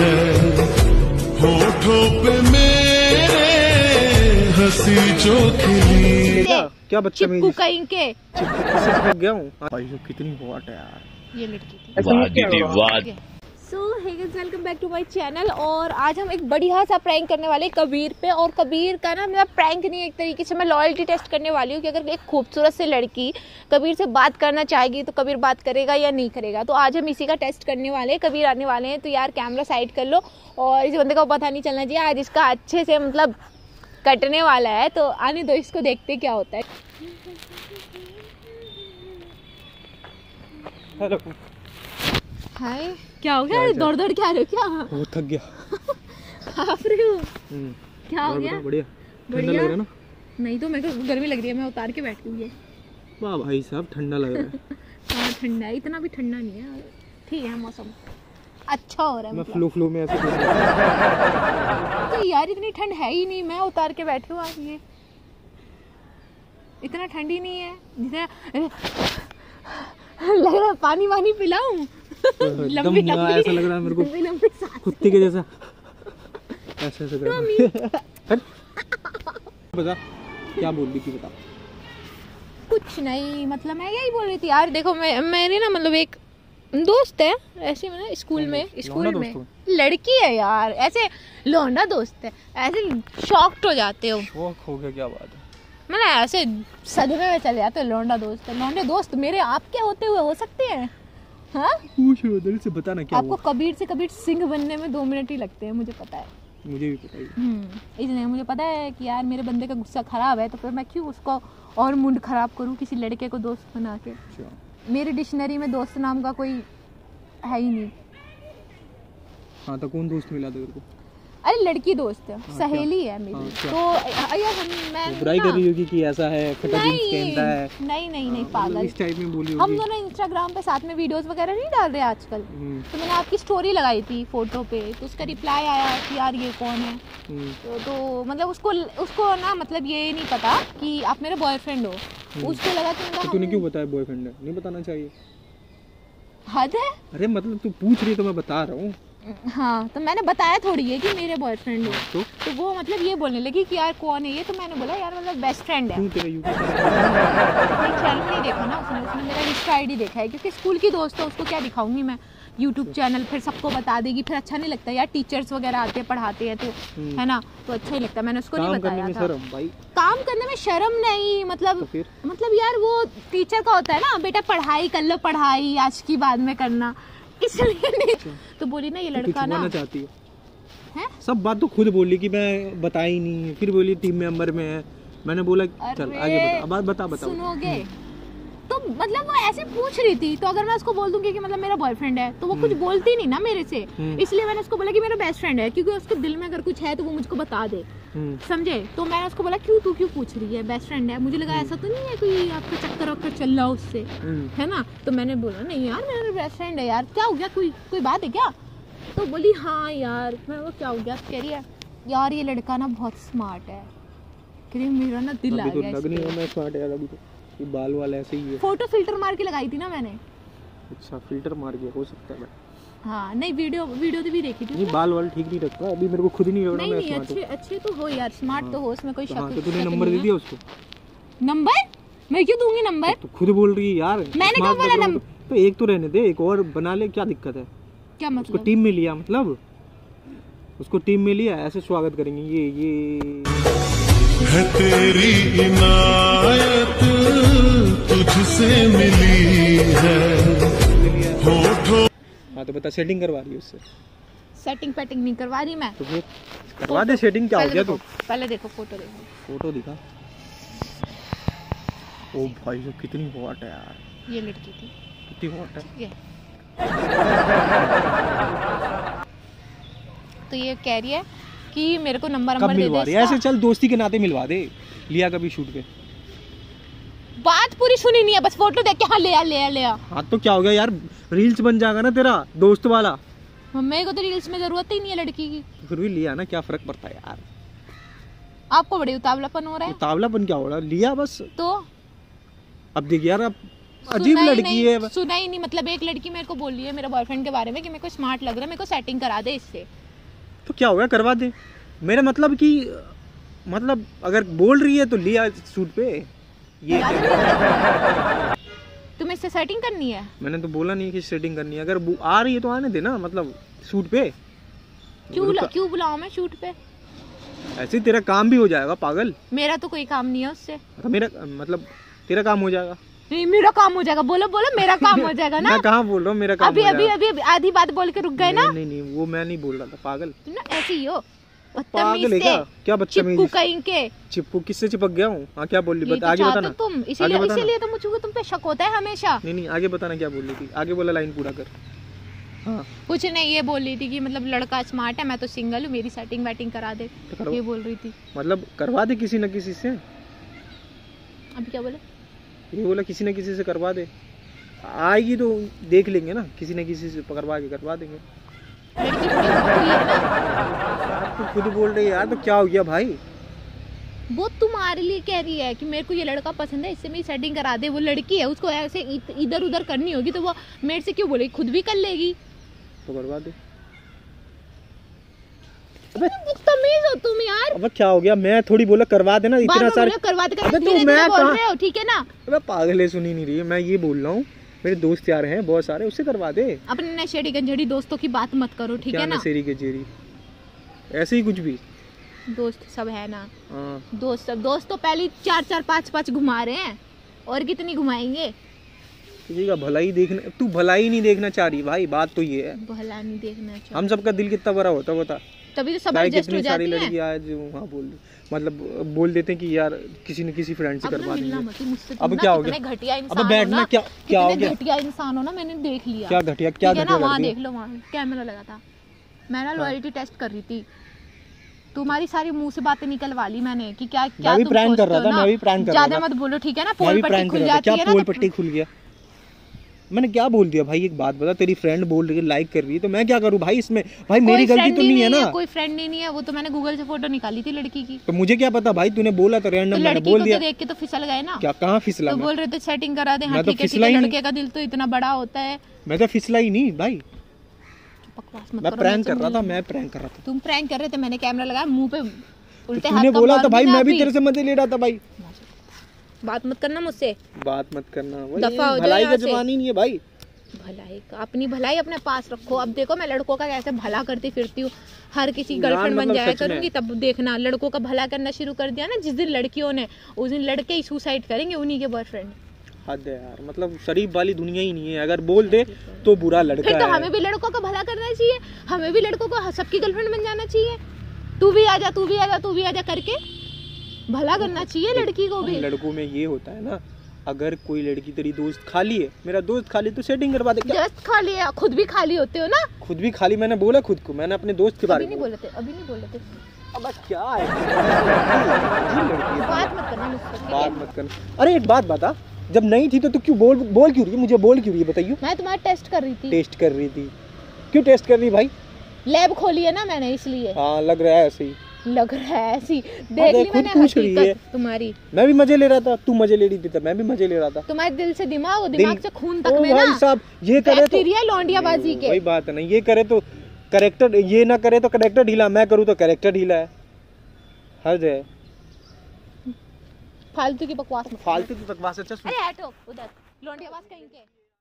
है। होठों पे मेरे हँसी जो खिली क्या बच्चे चिपकू कहीं के? चिपकू गया हूँ भाई कितनी बहुत है यार। ये लड़की थी। वाह दीदी वाह। So hey welcome back to my channel और आज हम एक बढ़िया सा प्रैंक करने वाले कबीर पे और कबीर का ना मेरा प्रैंक नहीं एक तरीके से, मैं लॉयल्टी टेस्ट करने वाली हूँ कि अगर एक खूबसूरत सी लड़की कबीर से बात करना चाहेगी तो कबीर बात करेगा या नहीं करेगा। तो आज हम इसी का टेस्ट करने वाले हैं, कबीर आने वाले हैं तो यार कैमरा साइड कर लो और इस बंदे को पता नहीं चलना चाहिए, आज इसका अच्छे से मतलब कटने वाला है। तो आने दो, इसको देखते क्या होता है। हाय। क्या हो गया? दौड़ दौड़ के आ रहे हो? क्या? बहुत थक गया। आप रहे हो हम्म, क्या हो गया? बढ़िया। बढ़िया? लग रहा है ना? नहीं तो मेरे को गर्मी लग रही है मैं उतार के बैठी हुई है। वाह भाई साहब ठंडा लग रहा है। हाँ ठंडा है इतना भी ठंडा नहीं है। ठीक है मौसम अच्छा हो रहा है मैं मतलब। फ्लू फ्लू में ऐसे तो यार इतनी ठंड है ही नहीं मैं उतार के बैठी हूँ आज ये। इतना ठंड ही नहीं है जितना लग रहा है पानी वानी पिलाऊं। लंबी लंबी ऐसा लग रहा है मेरे को लंबी लंबी कुत्ते के जैसा। ऐसे ऐसे कर। बता क्या बोल रही थी बता। कुछ नहीं मतलब मैं यही बोल रही थी यार देखो मैं मेरे ना मतलब एक दोस्त है ऐसे मैंने स्कूल में स्कूल में। लड़की है यार ऐसे लौंडा दोस्त है ऐसे शॉक्ड हो जाते हो। शौक हो गया क्या बात है। मतलब ऐसे सदमे में चले जाते लौंडा दोस्त। लौंडे दोस्त मेरे आपके होते हुए हो सकते हैं? हाँ? पूछ से बताना क्या आपको कबीर से कबीर सिंह बनने में दो मिनट ही लगते हैं मुझे पता है। मुझे भी पता है। हम्म, इसलिए मुझे पता है कि यार मेरे बंदे का गुस्सा खराब है तो फिर मैं क्यों उसको और मुंड खराब करूँ किसी लड़के को दोस्त बना के? अच्छा। मेरी डिक्शनरी में दोस्त नाम का कोई है ही नहीं। हाँ तो कौन दोस्त मिला तेरे को? अरे लड़की दोस्त है क्या? सहेली है हाँ, मेरी क्या? तो यार हम मैं वो बुराई कर रही होगी कि ऐसा है फटा जींस नहीं पहनता है? नहीं नहीं नहीं हाँ, मतलब पागल। इस टाइप में बोली हम दोनों इंस्टाग्राम पे साथ में वीडियोस वगैरह नहीं डाल रहे आजकल। हम्म, तो मैंने आपकी स्टोरी लगाई थी फ़ोटो पे तो उसका रिप्लाई आया कि यार ये कौन है? हम्म, तो, तो मतलब उसको उसको ना मतलब ये नहीं पता कि आप मेरे बॉयफ्रेंड हो। उसको लगा कि तो मतलब तूने क्यों बताया बॉयफ्रेंड है नहीं बताना चाहिए। हद है? अरे मतलब तू पूछ रही तो मैं बता रहा हूँ। हाँ तो मैंने बताया थोड़ी है कि मेरे बॉयफ्रेंड है। तो? तो वो मतलब ये बोलने लगी कि यार कौन है ये? तो मैंने बोला यार मतलब बेस्ट फ्रेंड है। नहीं चैनल नहीं देखा ना उसने उसने मेरा इंस्टा आईडी देखा है क्योंकि स्कूल की दोस्त है उसको क्या दिखाऊँगी मैं? यूट्यूब चैनल फिर सबको बता देगी फिर अच्छा नहीं लगता यार टीचर्स वगैरह आते हैं पढ़ाते हैं तो हम्म। है ना? तो अच्छा ही लगता है मैंने उसको नहीं बताया था। काम करने में शर्म नहीं मतलब तो मतलब यार वो टीचर का होता है ना बेटा पढ़ाई कर लो पढ़ाई आज की बाद में करना। इसलिए तो बोली ना ये लड़का ना। चाहती है। है? सब बात तो खुद बोली कि मैं बताई नहीं फिर बोली टीम मेंबर में है। मैंने बोला चल आगे बता बात बता बता सुनोगे? तो मतलब वो ऐसे पूछ रही थी तो अगर मैं उसको बोल दूँगी कि मतलब मेरा बॉयफ्रेंड है तो वो कुछ बोलती नहीं ना मेरे से। हम्म। इसलिए मैंने उसको बोला कि मेरा बेस्ट फ्रेंड है क्योंकि उसके दिल में अगर कुछ है तो वो मुझको बता दे। हम्म, समझे? तो मैंने उसको बोला क्यों तू क्यों पूछ रही है? बेस्ट फ्रेंड है? मुझे लगा ऐसा तो नहीं है कोई आपका चक्कर वक्कर चल रहा उससे हम्म, है ना? तो मैंने बोला नहीं यार मेरा बेस्ट फ्रेंड है यार क्या हो गया? कोई कोई बात है क्या? तो बोली हाँ यार मैं वो क्या हो गया? तो कह रही है यार ये लड़का ना बहुत स्मार्ट है। कह रही मेरा ना दिल आ तो गया नहीं। है तो ये बाल वाला ऐसे ही है। फ़ोटो फ़िल्टर मार के लगाई थी ना मैंने। अच्छा फ़िल्टर मार के हो सकता है हाँ नहीं वीडियो वीडियो तो भी देखी थी नहीं बाल वाल ठीक नहीं रखता अभी मेरे को खुद ही नहीं लग रहा नहीं नहीं अच्छे अच्छे तो हो यार स्मार्ट तो हो उसमें कोई हूँ हाँ शक तो तूने नंबर दे दिया उसको? नंबर? मैं क्यों दूँगी नंबर? तो खुद बोल रही है यार। मैंने कब बोला हूँ नंबर? तो एक तो रहने दे एक और बना ले क्या दिक्कत है? क्या मतलब? उसको टीम में लिया मतलब? उसको टीम में लिया ऐसे स्वागत करेंगे ये ये है तेरी इनायत तुझसे मिली है। होठों हाँ तो बता सेटिंग करवा रही है उससे। सेटिंग पेटिंग नहीं करवा रही मैं। तो फिर करवा दे सेटिंग क्या हो गया तू? पहले देखो फ़ोटो देखो। फ़ोटो दिखा। ओ भाई साहब कितनी हॉट है यार। ये लड़की थी। कितनी हॉट है। ये। तो ये कह रही है। कि मेरे को नंबर नंबर दे दे ऐसे चल दोस्ती के नाते मिलवा दे। लिया कभी शूट पे। बात पूरी सुनी नहीं है बस फ़ोटो देख के हाँ ले आ ले आ ले आ। हाँ तो क्या हो गया यार? रील्स बन जाएगा ना तेरा दोस्त वाला। मेरे को तो रील्स में ज़रूरत ही नहीं है लड़की की। तो फिर भी लिया ना क्या फ़र्क पड़ता है यार? आपको बड़ी उतावलापन हो रहा है? उतावलापन क्या हो रहा है? लिया बस। तो? अब देख यार अब अजीब लड़की है। सुना ही नहीं मतलब एक लड़की मेरे को बोल रही है मेरे बॉयफ्रेंड के बारे में कि मेरे को स्मार्ट लग रहा है मेरे को सेटिंग करा दे इससे। तो क्या होगा करवा दे। मेरा मतलब कि मतलब अगर बोल रही है तो लिया सूट पे। ये तुम्हें इससे सेटिंग करनी है? मैंने तो बोला नहीं कि सेटिंग करनी है। अगर आ रही है तो आने देना मतलब सूट पे। क्यों बुला, क्यों बुलाऊं मैं शूट पे? ऐसे तेरा काम भी हो जाएगा पागल। मेरा तो कोई काम नहीं है उससे। तो मेरा मतलब तेरा काम हो जाएगा। नहीं मेरा काम हो जाएगा। बोलो बोलो मेरा काम हो जाएगा ना। मैं कहाँ बोल रहा हूँ मेरा काम अभी अभी अभी आधी बात बोल के रुक गए ना। नहीं नहीं वो मैं नहीं बोल रहा था पागल। तुम ना ऐसे ही हो पागल है क्या? क्या चिपकू कहीं के। चिपकू किससे चिपक गया हूँ? हाँ क्या बोल रही बता? तो आगे बताना। तुम इसीलिए इसीलिए तो मुझको तुम पे शक होता है हमेशा। नहीं नहीं आगे बताना क्या बोल रही थी। आगे बोला लाइन पूरा कर। हाँ। कुछ नहीं ये बोल रही थी कि मतलब लड़का स्मार्ट है मैं तो सिंगल हूँ मेरी सेटिंग वेटिंग करा दे। तो ये बोल रही थी। मतलब करवा दे किसी न किसी से। अभी क्या बोले? ये बोला किसी न किसी से करवा दे। आएगी तो देख लेंगे ना किसी न किसी से करवा के करवा देंगे। यार तू खुद बोल रही है यार तो क्या हो गया भाई? वो तुम्हारे लिए कह रही है कि मेरे को ये लड़का पसंद है इससे मेरी सेटिंग करा दे। वो लड़की है उसको ऐसे इधर उधर करनी होगी तो वो मेरे से क्यों बोलेगी खुद भी कर लेगी। तो करवा दे। तमीज हो तुम यार। अब क्या हो गया? मैं थोड़ी बोला करवा देना इतना सारे करवा दे अबे करवा तो मैं धीरे बोल रहे हो ठीक है ना? अबे पागल है सुनी नहीं रही। है मैं ये बोल रहा हूँ मेरे दोस्त यार हैं बहुत सारे उससे करवा दे। अपने नशेड़ी गंजेड़ी दोस्तों की बात मत करो ठीक है ना? नशेरी के जेरी ऐसे ही कुछ भी। दोस्त सब है ना? हाँ। दोस्त सब दोस्त तो पहले चार चार पाँच पाँच घुमा रहे हैं। और कितनी घुमाएँगे? किसी का भलाई देखना तू भलाई नहीं देखना चाह रही भाई बात तो ये है। भला नहीं देखना हम सबका दिल कितना बड़ा होता होता तभी तो सब एडजस्ट हो जाती हैं। लड़कियाँ हैं जो वहाँ बोल मतलब बोल देते हैं कि यार किसी न किसी फ्रेंड से करवा देंगे। ही अब क्या हो गया? घटिया अब इंसान हो बैठना क्या क्या हो गया? घटिया इंसान हो ना मैंने देख लिया। क्या घटिया क्या घटिया वहाँ देख लो वहाँ कैमरा लगा था। मैं ना लॉयल्टी टेस्ट कर रही थी। तुम्हारी सारी मुँह से बातें निकलवा ली मैंने कि क्या क्या भी तुम prank कर रहा था? मैं भी prank कर रहा ज़्यादा मत बोलो ठीक है ना पोल पट्टी खुल था। जाती है ना पोल तो- पट्टी खुल गया? मैंने क्या बोल दिया? भाई एक बात बता तेरी फ्रेंड बोल रही है लाइक कर रही है तो मैं क्या करूँ? भाई इसमें भाई मेरी गलती तो नहीं है ना? कोई फ्रेंड नहीं है वो तो मैंने गूगल से फ़ोटो निकाली थी लड़की की। तो मुझे क्या पता? भाई तूने बोला तो तो रैंडम मैंने बोल दिया तो देख के तो फिसल गए ना। क्या कहाँ फिसला तो बोल रहे थे सेटिंग करा दे हाँ तो ठीक है लड़के का दिल तो इतना बड़ा होता है। मैं तो फिसला ही नहीं भाई। मैं प्रैंक कर रहा था मैं प्रैंक कर रहा था। तुम प्रैंक कर रहे थे मैंने कैमरा लगाया मुँह पे तो उल्टे हाथ का बोला था भाई मैं भी तेरे से मज़े ले रहा था भाई। बात मत करना मुझसे। बात मत करना दफ़ा हो भलाई का ही नहीं है भाई। भलाई का अपनी भलाई अपने पास रखो। अब देखो मैं लड़कों का कैसे भला करती फिरती हूँ। हर किसी गर्लफ्रेंड बन जाया करूँगी तब देखना। लड़कों का भला करना शुरू कर दिया ना जिस दिन लड़कियों ने उस दिन लड़के ही सुसाइड करेंगे उन्हीं के बॉयफ्रेंड हद है यार मतलब शरीफ वाली दुनिया ही नहीं है। अगर बोल दे तो बुरा लड़का फिर तो है। हमें भी लड़कों का भला करना चाहिए। हमें भी लड़कों को सबकी गर्लफ्रेंड बन जाना चाहिए। तू भी आजा तू भी आजा तू भी आजा करके। भला करना चाहिए लड़की को भी। लड़कों में ये होता है ना अगर कोई लड़की तेरी दोस्त खाली है मेरा दोस्त खाली तो सेटिंग करवा दे। जस्ट खाली है खुद भी खाली होते हो ना? खुद भी खाली मैंने बोला खुद को मैंने अपने दोस्त के बारे में नहीं बोले। थे अभी नहीं बोले थे। अब क्या है? बात मत करना? बात मत करना। अरे एक बात बता जब नहीं थी तो तू क्यों बोल बोल क्यों रही है? मुझे बोल क्यों रही है बताइए मैं तुम्हारा टेस्ट कर रही थी। टेस्ट कर रही थी। क्यों टेस्ट कर रही भाई? लैब खोली है ना मैंने इसलिए। हाँ लग रहा है ऐसे ही। लग रहा है ऐसी। देख देख, ली मैंने है। हकीकत तुम्हारी। मैं भी मज़े ले रहा था तू मज़े ले रही थी मैं भी मज़े ले रहा था। तुम्हारे दिल से दिमाग और दिमाग से खून तक में ना। साहब ये करे तो लौंडियाबाजी के। वही बात है ना ये करे तो करेक्टर ये ना करे तो करेक्टर ढीला मैं करूँ तो करेक्टर ढीला है। हद है। फालतू की बकवास फालतू की बकवास अच्छा सुन अरे हटो उधर। लौंडियाबाज कहीं के?